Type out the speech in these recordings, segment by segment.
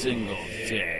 single day.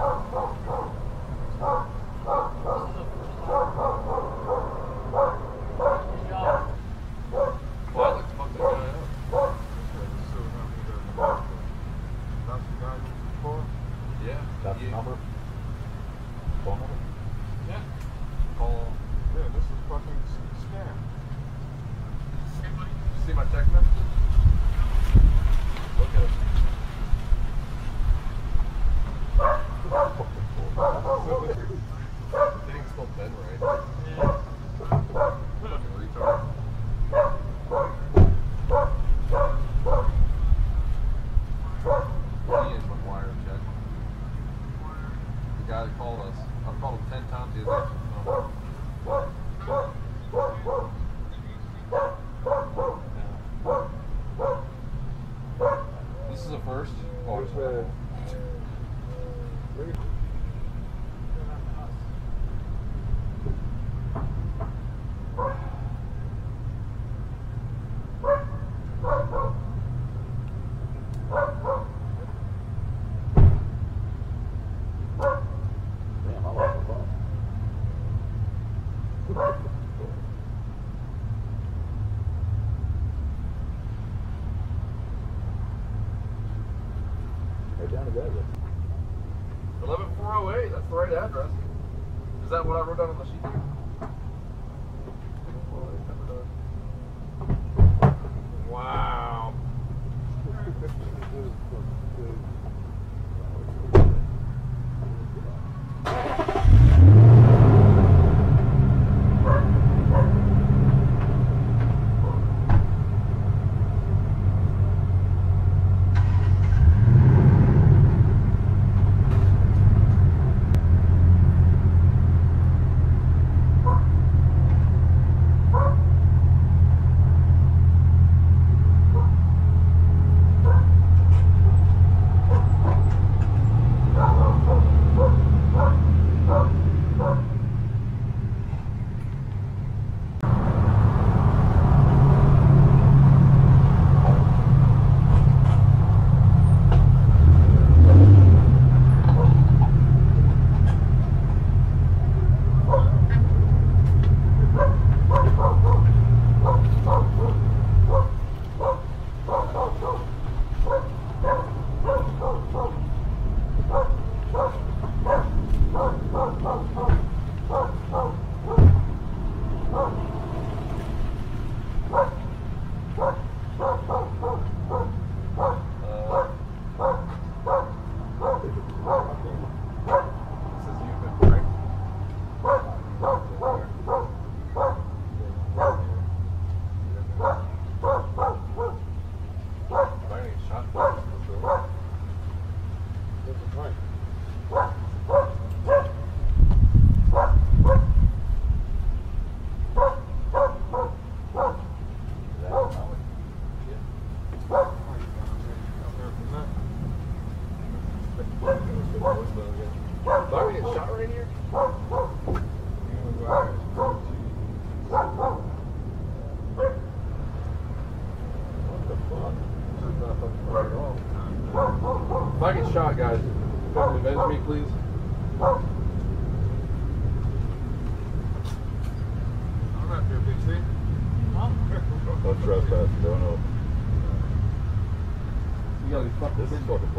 Oh, oh, oh, oh.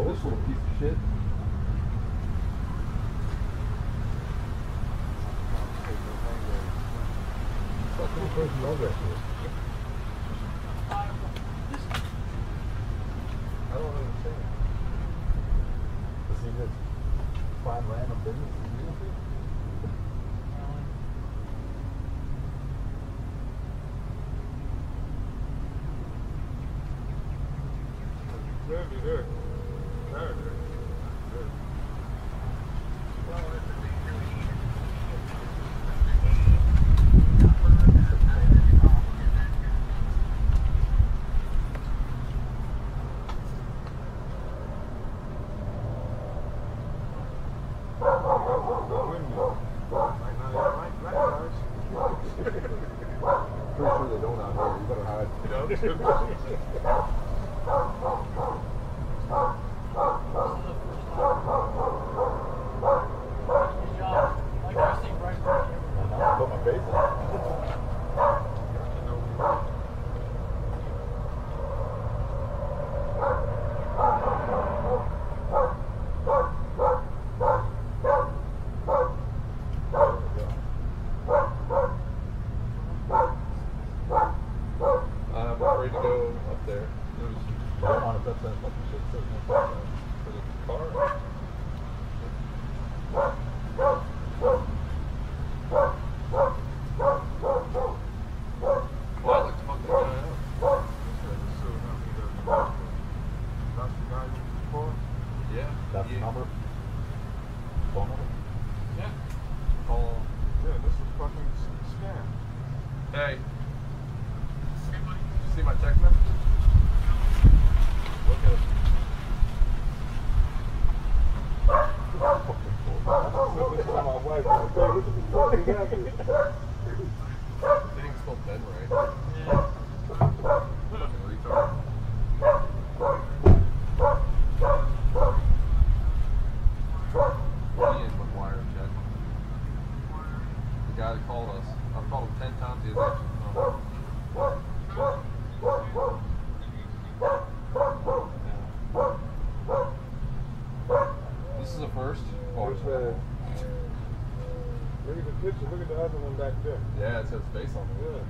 This little piece of shit. Fucking person knows that I've called him ten times. He hasn't answered the phone. This is a first. Oh? Look at the picture. Look at the other one back there. Yeah, it says face on it. Yeah,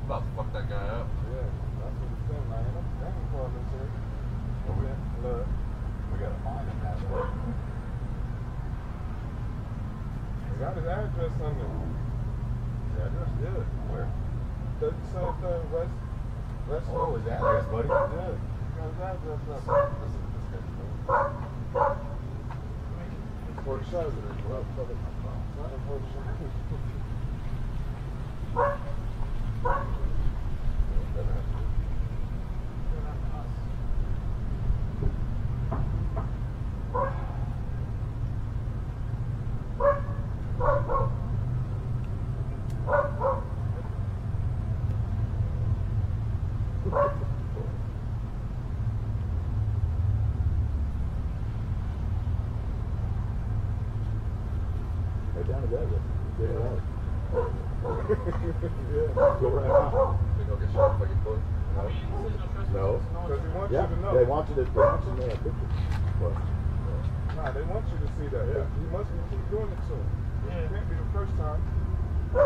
I'm about to fuck that guy up. 37th uh, West. West oh, was that address, buddy? Yeah. That address sketch, Fort Southern. Well, not Fort Southern. Right down that. Get it out. yeah. Go right now. Think I'll get shot if I get close? No. Because he wants Yeah, you to know. they want you to, they want you to know that picture. What? Uh, nah, they want you to see that. Yeah. You must be keep doing it to him. It can't be the first time. It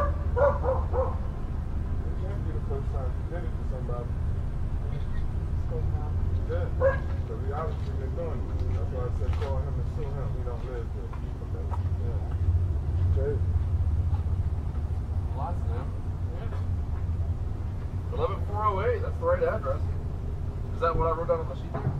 can't be the first time you did it to somebody. Yeah. Because he obviously been doing it. That's why I said call him and sue him. He don't live there. Yeah. Crazy. Lots now. 11408, that's the right address. Is that what I wrote down on the sheet there?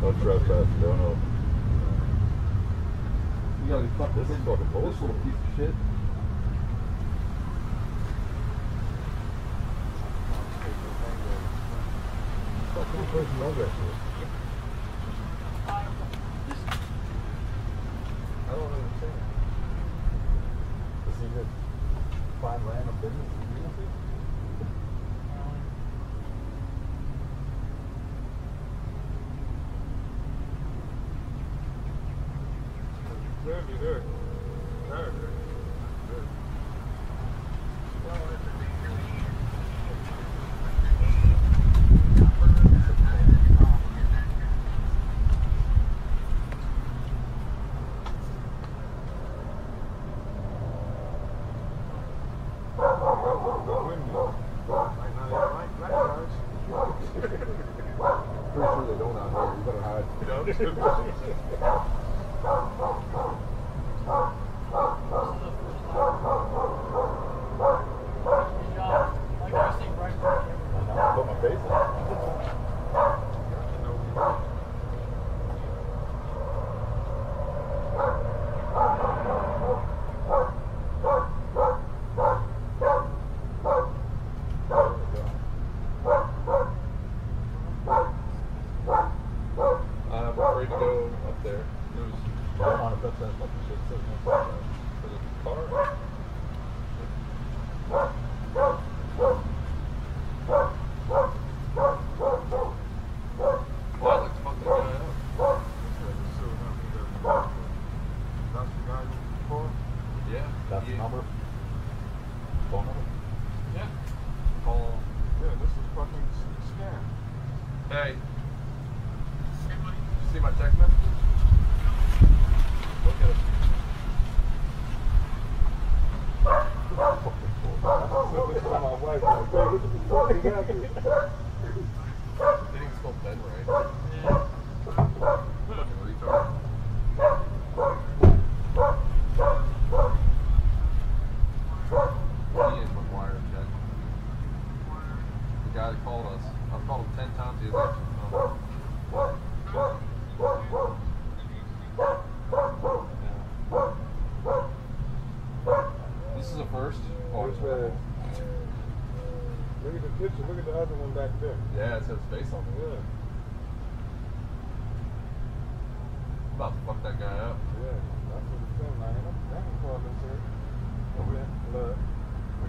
Don't trespass, don't know. You gotta be fucking. This is fucking bullshit. This little piece of shit. Fucking person, You heard. I heard.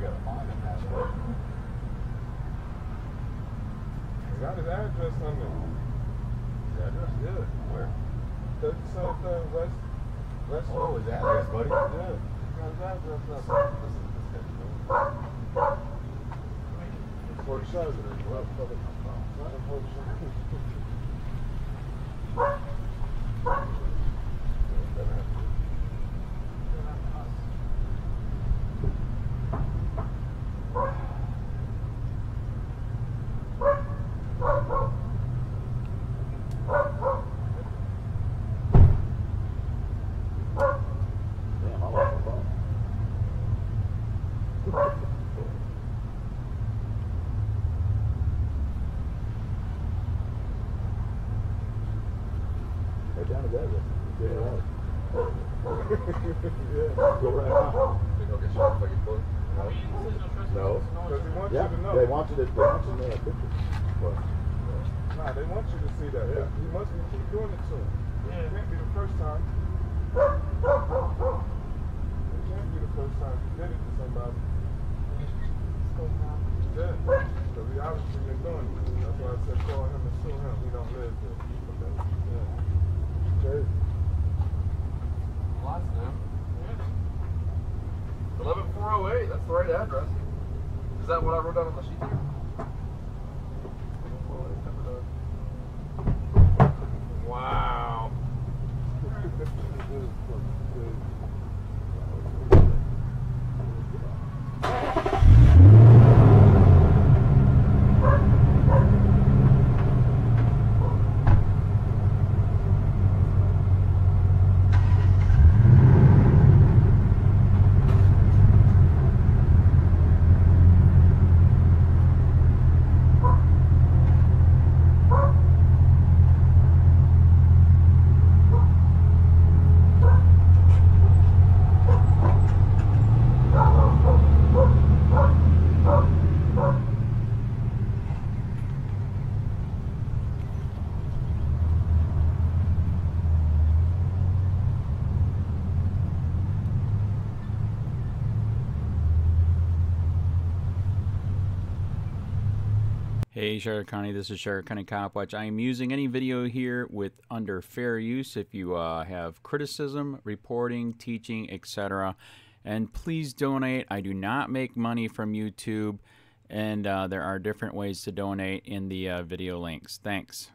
got to find him. That's what. I got his address on the His address? Yeah. Where? 37th uh, West. West. Oh, his address, buddy. Yeah. His address up. This is this guy's phone. 47th. Well, I'm 47th. obviously been doing it. That's 11408, that's the right address. Is that what I wrote down on the sheet? Hey, Charlotte County, this is Charlotte County Cop Watch. I am using any video here with under fair use if you uh, have criticism, reporting, teaching, etc. And please donate. I do not make money from YouTube, and uh, there are different ways to donate in the uh, video links. Thanks.